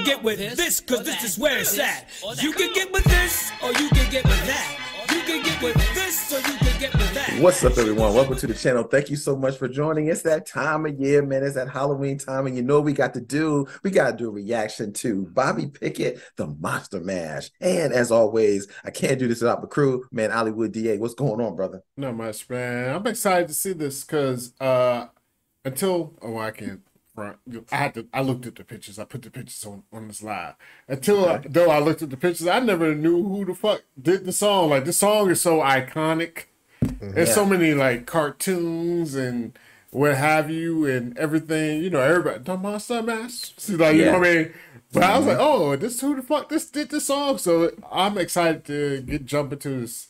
can get with this, cause this is where it's at. You can get with this, or you can get with that. You can get with this, or you can get with that. What's up, everyone? Welcome to the channel. Thank you so much for joining. It's that time of year, man. It's that Halloween time, and you know what we got to do. We got to do a reaction to Bobby Pickett, the Monster Mash. And as always, I can't do this without the crew, man. Hollywood DA, what's going on, brother? Not much, man. I'm excited to see this because uh, until oh, I can't front. I had to. I looked at the pictures. I put the pictures on on this live. Until I, though I looked at the pictures, I never knew who the fuck did the song. Like the song is so iconic. Mm-hmm. There's so many like cartoons and what have you and everything. You know, everybody the Monster Mash. See, like you know what I mean. But I was like, mm-hmm. oh, this who the fuck this did this song. So I'm excited to get jump into this.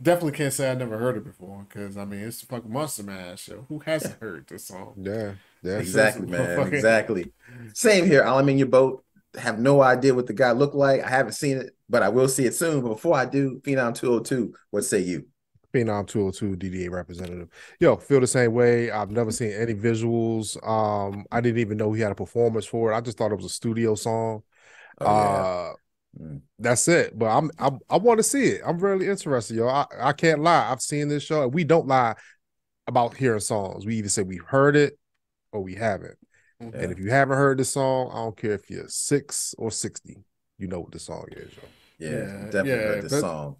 Definitely can't say I never heard it before because I mean it's the fucking Monster Mash. So who hasn't heard this song? Yeah, yeah. Exactly, man. fucking- Exactly. Same here. I'm in your boat. Have no idea what the guy looked like. I haven't seen it, but I will see it soon. But before I do, Phenom 202, what say you? Phenom 202 DDA representative. Yo, feel the same way. I've never seen any visuals. Um, I didn't even know he had a performance for it. I just thought it was a studio song. Oh, yeah. uh. That's it. But I'm I, I want to see it. I'm really interested, yo. I, I can't lie. I've seen this show, and we don't lie about hearing songs. We either say we've heard it or we haven't. And if you haven't heard the song, I don't care if you're six or sixty, you know what the song is, yo. yeah, Yeah, definitely yeah, heard this but- song.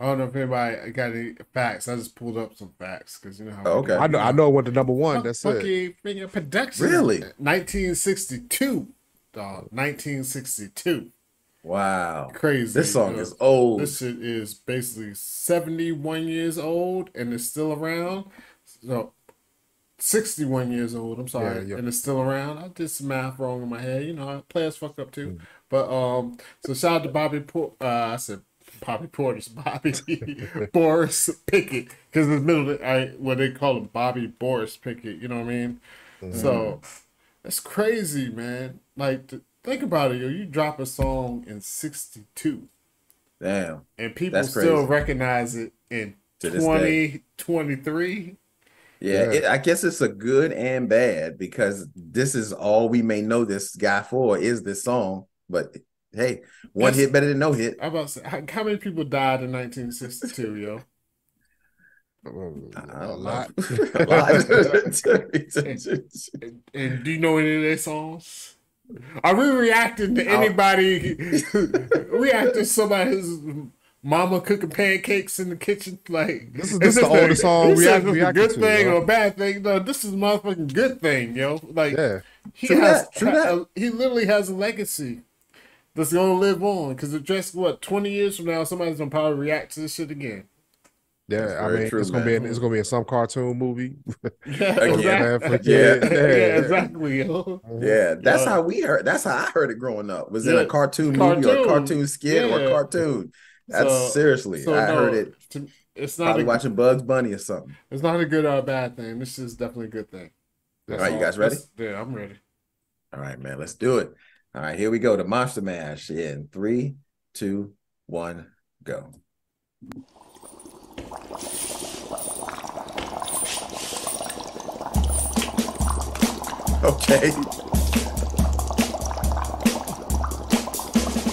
I don't know if anybody got any facts. I just pulled up some facts because you know how. Oh, okay. I know I know what the number one. Fuck- That's it. Funky Finger Productions. Really? 1962. Dog. 1962. Wow. Crazy. This song is old. This shit is basically 71 years old and it's still around. So 61 years old, I'm sorry, Yeah, yeah. and it's still around. I did some math wrong in my head. You know, players fucked up Mm. too. But um so shout out to Bobby Port. uh I said Bobby Porter's Bobby Boris Pickett because in the middle of I what they call him Bobby Boris Pickett, you know what I mean? So that's crazy, man. Like th- think about it, yo. You drop a song in 62 Damn. and people still recognize it in To this day. 2023. Yeah, Yeah. It, I guess it's a good and bad because this is all we may know this guy for is this song. But hey, one That's- hit better than no hit. About to say, how, many people died in 1962, yo? I a don't lot. know. a lot. And, and do you know any of their songs? Are we reacting to anybody? reacting to somebody's mama cooking pancakes in the kitchen? Like This is- is this the a- oldest song is we this act- a good to, thing yo. or a bad thing? No, this is a motherfucking good thing, yo. Like Yeah. he True has, that, true that. he literally has a legacy that's gonna live on. Because just what twenty years from now, somebody's gonna probably react to this shit again. Yeah, That's I mean, true, it's gonna be in, it's gonna be in some cartoon movie. Yeah, exactly. Man, Yeah. yeah, exactly, yo. Mm-hmm. Yeah, that's Yeah. how we heard. That's how I heard it growing up. Was in a cartoon movie or a Cartoon. cartoon skit or Yeah. a cartoon. That's So- seriously. So I no, heard it to- it's not probably a, watching Bugs Bunny or something. it's not a good or a bad thing. This is definitely a good thing. That's All right, you guys ready? That's- Yeah, I'm ready. All right, man, let's do it. All right, here we go. The Monster Mash in three, two, one, go. Okay.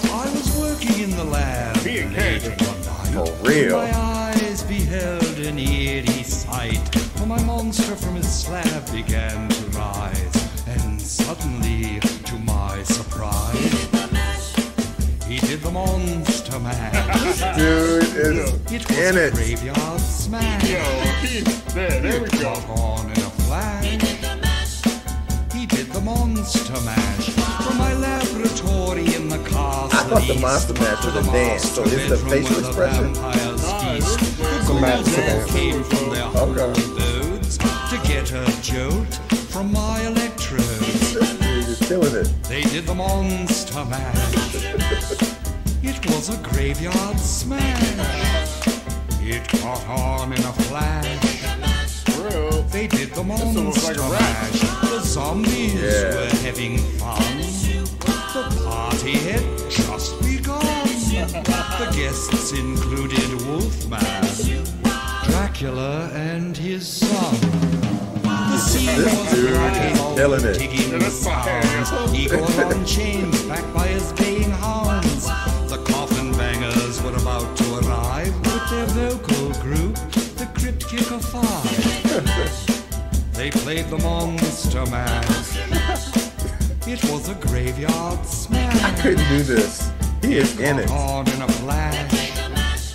I was working in the lab Be a one night. For real. My eyes beheld an eerie sight. For my monster from his slab began to rise. And suddenly, to my surprise, he did the monster mash. Dude is It was in a it. graveyard smash. Yo, he, there, there we go. The monster mash from my laboratory in the castle. I thought the monster mash was to a dance, so master it's the facial expression? vampires Nah, feast. this The Some ma- ghouls some all dance. came from their Okay. holy abodes to get a jolt from my electrodes. Dude is killing it. They did the monster mash. It was a graveyard smash. It caught on in a flash true. They did the monster like splash. The zombies yeah. were having fun. The party had just begun. the guests included Wolfman, Dracula, and his son. The scene this dude is killing it. Digging sounds. On chains, backed by his baying hounds. The coffin bangers were about to arrive with their vocal group, the Crypt Kicker Five. Monster Mash. It was a graveyard smash. I couldn't do this. He is in it. On in a flash.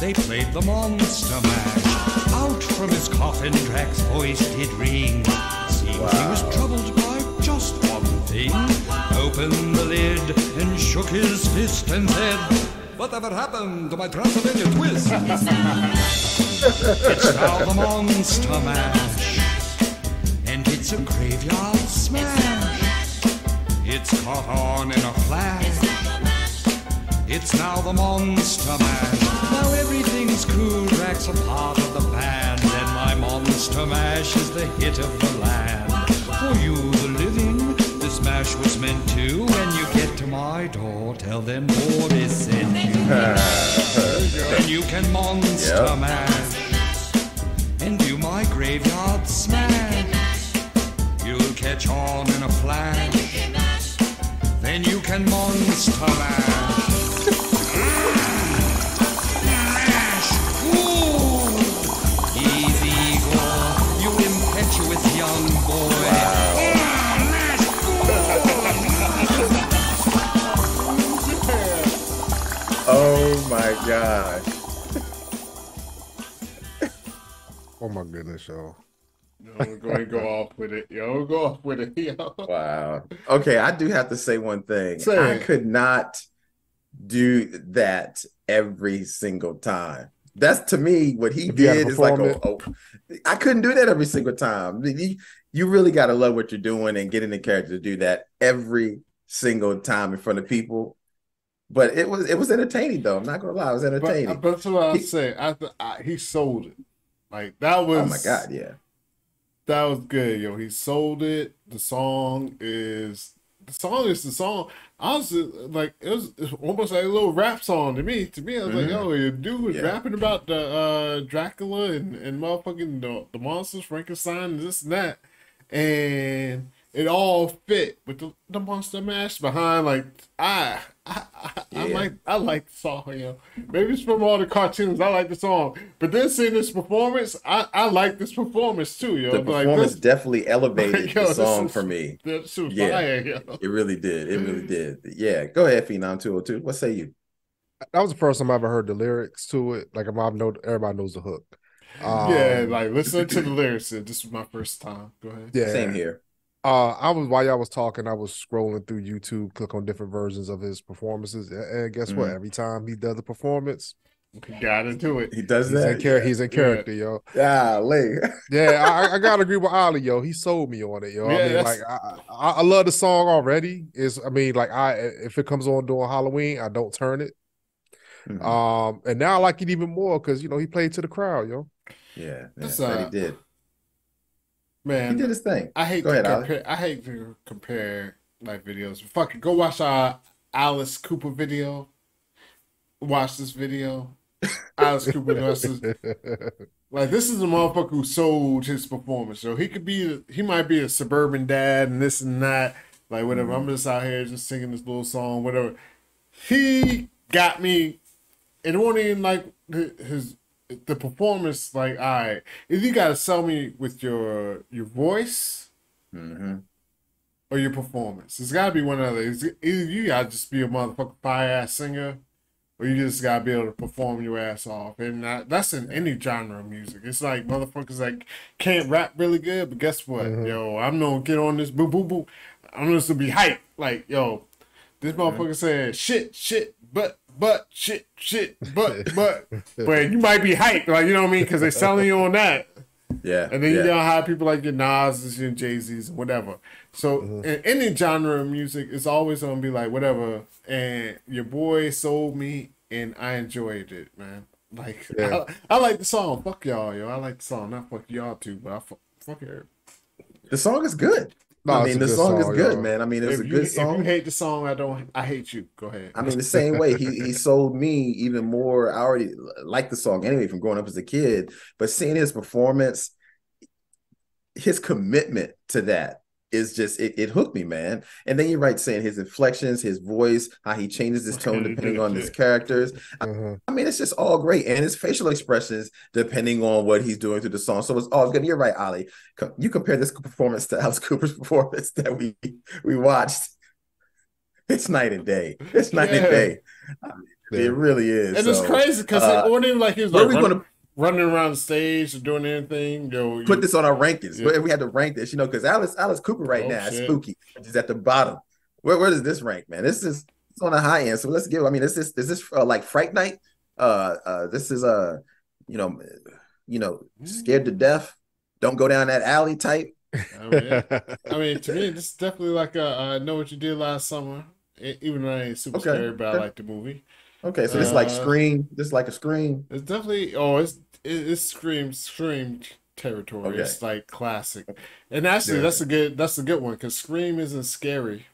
They played the Monster Mash. Out from his coffin, Drac's voice did ring. Seemed he was troubled by just one thing. Opened the lid and shook his fist and said, Whatever happened to my Transylvania twist? it's now the Monster Mash. It's a graveyard smash. It's caught on in a flash. It's now the Monster Mash. Now everything's cool. Drac's a part of the band, and my Monster Mash is the hit of the land. For you, the living, this mash was meant to. When you get to my door, tell them Boris sent you. and you can Monster Yep. Mash and do my graveyard smash. You'll catch on in a flash. Then you can monster mash. Mash. Ooh. Easy go, you impetuous young boy. Mash. Oh my gosh. Oh my goodness, y'all. Yo, we're going to go off with it. Yo, go off with it. Yo. Wow. Okay, I do have to say one thing. Say I could not do that every single time. That's to me what he If you had to did is like, perform oh, oh, I couldn't do that every single time. You, you really got to love what you're doing and get in the character to do that every single time in front of people. But it was it was entertaining though. I'm not gonna lie, it was But, entertaining. but that's what I He- say. I, th- I he sold it. Like that was. oh my god, yeah. That was good, yo. He sold it. The song is the song is the song. Honestly, like it was almost like a little rap song to me. To me, I was like, Mhm. yo, the dude was Yeah. rapping about the uh Dracula and, and motherfucking the, the monsters, Frankenstein, and this and that. And it all fit with the, the monster mash behind like I I, I, I like I like the song, yo. Maybe it's from all the cartoons. I like the song. But then seeing this performance, I, I like this performance too, yo. The Like, performance this- definitely elevated Yo, the song is- for me. That was Yeah. fire, yo. It really did. It really did. Yeah. Go ahead, Phenom 202. What say you? That was the first time I ever heard the lyrics to it. Like, I know everybody knows the hook. Um, yeah, like listen to the lyrics. This was my first time. Go ahead. yeah. Same here. Uh, I was while y'all was talking, I was scrolling through YouTube, click on different versions of his performances, and guess what? Mhm. Every time he does the performance, He got into it. He does he's that. in char- he's in character, yo. Golly. Yeah, I, I gotta agree with Ali, yo. He sold me on it, yo. Yeah, I mean, that's- like I, I, I love the song already. Is I mean, like I if it comes on during Halloween, I don't turn it. Mhm. Um, and now I like it even more because you know he played to the crowd, yo. yeah, yeah That's, that uh, he did. He did his thing. I hate Go to ahead, compare. I hate to compare like videos. Fuck it, go watch our Alice Cooper video. Watch this video. Alice Cooper versus Like this is a motherfucker who sold his performance. So he could be, he might be a suburban dad and this and that, like whatever. Mm-hmm. I'm just out here just singing this little song, whatever. He got me. It wasn't even like his the performance. Like, all right, if you gotta sell me with your your voice hmm or your performance, it's gotta be one of those. Either you gotta just be a motherfucking fire ass singer, or you just gotta be able to perform your ass off. And that, that's in any genre of music. It's like motherfuckers like can't rap really good, but guess what, yo, I'm gonna get on this boo boo boo. I'm just gonna be hype. Like, yo, this motherfucker said shit, shit, but. But shit, shit, but but, but you might be hyped, like you know what I mean, because they're selling you on that. Yeah. And then yeah. you don't have people like your Nas and Jay Z's and whatever. So Mm-hmm. in any genre of music, it's always gonna be like whatever. And your boy sold me, and I enjoyed it, man. Like Yeah. I, I like the song. Fuck y'all, yo. I like the song. Not fuck y'all too, but I fuck, fuck it. the song is good. No, I mean, the song, song, is good, yo. man. I mean, it's If a you, good song. if you song. hate the song, I don't. I hate you. Go ahead. I mean, the same way he he sold me even more. I already liked the song anyway from growing up as a kid, but seeing his performance, his commitment to that is just it, it hooked me, man. And then you're right saying his inflections, his voice, how he changes his tone depending on his characters. Uh-huh. I mean, it's just all great, and his facial expressions depending on what he's doing through the song. So it's all good. You're right, Ali. You compare this performance to Alice Cooper's performance that we we watched. It's night and day. It's night and day. I mean, It really is. And it's crazy because uh, it wasn't even like he was where like we run- gonna- running around the stage or doing anything. Yo, you- put this on our rankings. Yeah. But we had to rank this, you know, because Alice Alice Cooper right Oh, now is spooky. She's at the bottom. Where where does this rank, man? This is it's on the high end. So let's give. I mean, is this is this uh, like Fright Night? Uh, uh, this is uh, you know, you know, scared to death. Don't go down that alley type. I mean, I mean, to me, this is definitely like a I know what you did last summer. Even though I ain't super Okay. scary, but I like the movie. Okay, so this is like Uh, Scream. This is like a Scream. It's definitely oh, it's it, it's scream scream territory. Okay. It's like classic, and actually Yeah. that's a good that's a good one because scream isn't scary,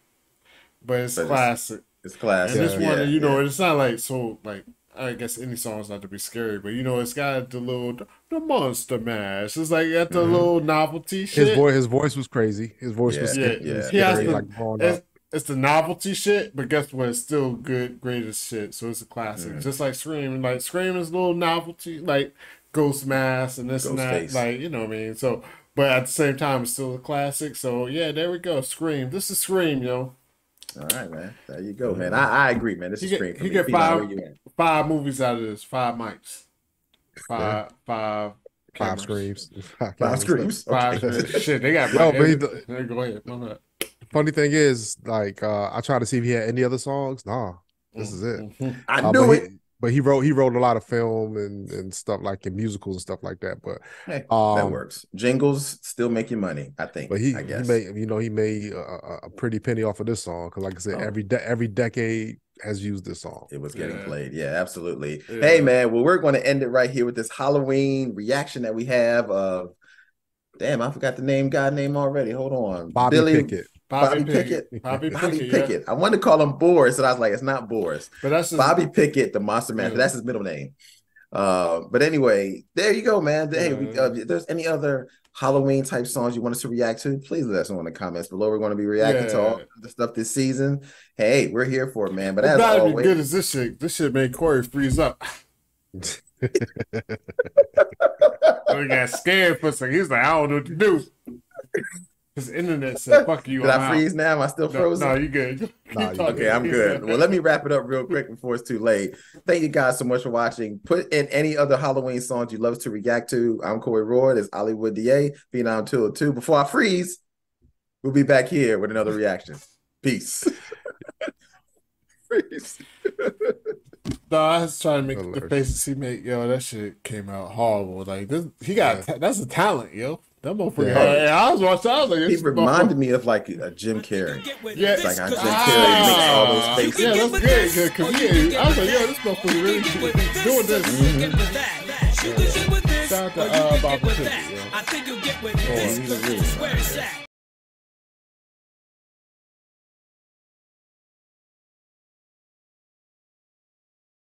but it's But it's- classic. It's classic. and this yeah, one, you know, yeah. it's not like so like I guess any song's not to be scary, but you know, it's got the little the monster mash. It's like got the Mhm. little novelty shit. His voice, his voice was crazy. His voice was Yeah, scary. yeah. was He has scary, to- like growing it's, the novelty shit, but guess what? It's still good, greatest shit. So it's a classic. Just like Scream. Like Scream is a little novelty, like Ghost Mask and this and that. Ghostface. Like, you know what I mean? So but at the same time it's still a classic. So yeah, there we go. Scream. This is Scream, yo. All right, man. There you go, man. I, I agree, man. This He is get- Scream. for he me. get Phenom, five- you? Five movies out of this, five mics. Five five Five cameras. screams. Five cameras. screams. Five Okay. screams. Shit, they got Yo, my- but he do- Hey, go ahead. My bad. Funny thing is, like, uh, I tried to see if he had any other songs. Nah, this is it. Mhm. I Uh, knew but it. He, but he wrote he wrote a lot of film and, and stuff like in musicals and stuff like that. But Hey, that um, works. Jingles still make you money. I think. but he I he guess. made you know he made a, a- a pretty penny off of this song because like I said, Oh. every de- every decade has used this song. It was getting Yeah. played. Yeah, absolutely. Yeah. Hey, man. Well, we're going to end it right here with this Halloween reaction that we have of. Damn, I forgot the name, God name already. Hold on. Bobby Billy Pickett. Bobby Pickett. Bobby Bobby Pickett. Pickett. Yeah. I wanted to call him Boris, and I was like, it's not Boris. But that's just Bobby Pickett, the Monster Master. Yeah. That's his middle name. Uh, but anyway, there you go, man. Hey, we, uh, if there's any other Halloween type songs you want us to react to, please let us know in the comments below. We're going to be reacting to all the stuff this season. Hey, we're here for it, man. But It's as not always, good as this shit. This shit made Corey freeze up. he got scared for a second. He was like, I don't know what to do. His internet said, fuck you. did I'm I out." freeze now? Am I still frozen? no, you good. Nah, you. Okay, I'm good. Well, let me wrap it up real quick before it's too late. Thank you guys so much for watching. Put in any other Halloween songs you'd love to react to. I'm Corey Roy. There's Hollywood DA, Phenom 202. Before I freeze, we'll be back here with another reaction. Peace. freeze. No, I was trying to make the faces he made. Yo, that shit came out horrible. Like this, he got Yeah. that's a talent, yo. That motherfucker. Yeah. Yeah. I was watching. I was like, He reminded me of like a Jim Carrey. Yeah. Like how Jim Ah. Carrey makes all those faces. Yeah, that's good. good, Cause yeah, I was like, yo, this motherfucker really doing this. Shout out to uh, Bob Pickett, yo. I think you'll get with this. he's a Cause this is where it's at.